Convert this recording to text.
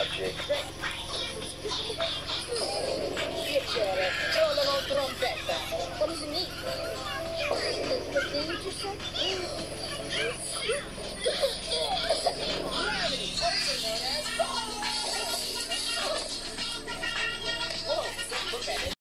object.